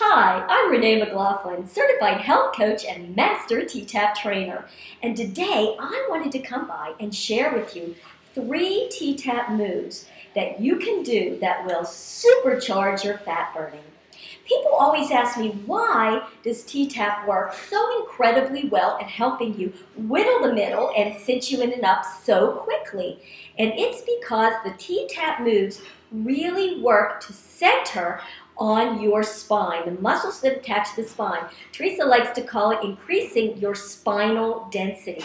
Hi, I'm Renee McLaughlin, certified health coach and master T-Tapp trainer. And today I wanted to come by and share with you three T-Tapp moves that you can do that will supercharge your fat burning. People always ask me, why does T-Tapp work so incredibly well at helping you whittle the middle and cinch you in and up so quickly? And it's because the T-Tapp moves really work to center on your spine, the muscles that attach the spine. Teresa likes to call it increasing your spinal density.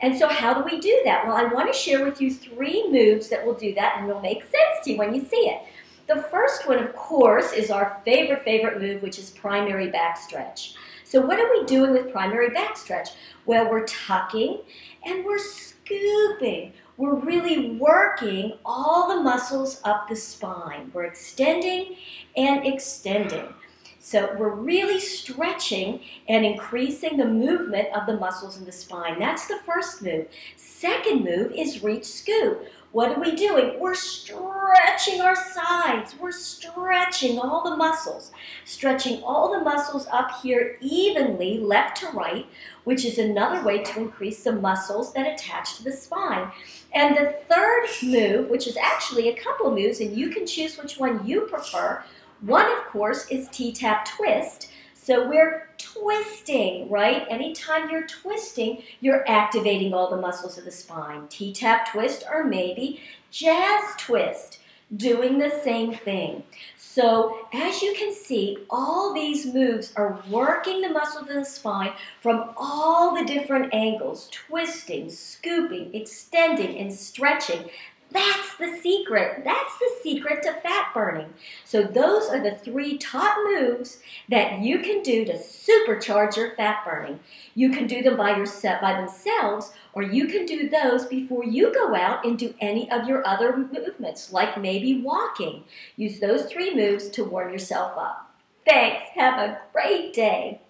And so how do we do that? Well, I want to share with you three moves that will do that and will make sense to you when you see it. The first one, of course, is our favorite, favorite move, which is primary back stretch. So what are we doing with primary back stretch? Well, we're tucking and we're scooping. We're really working all the muscles up the spine. We're extending and extending. So we're really stretching and increasing the movement of the muscles in the spine. That's the first move. Second move is reach scoop. What are we doing? We're stretching our sides. We're stretching all the muscles. Stretching all the muscles up here evenly, left to right, which is another way to increase the muscles that attach to the spine. And the third move, which is actually a couple moves, and you can choose which one you prefer. One, of course, is T-Tapp twist. So we're twisting, right? Anytime you're twisting, you're activating all the muscles of the spine. T-Tapp twist or maybe jazz twist, doing the same thing. So as you can see, all these moves are working the muscles of the spine from all the different angles, twisting, scooping, extending, and stretching. That's the secret. That's the secret to fat burning. So those are the three top moves that you can do to supercharge your fat burning. You can do them by yourself by themselves, or you can do those before you go out and do any of your other movements, like maybe walking. Use those three moves to warm yourself up. Thanks. Have a great day.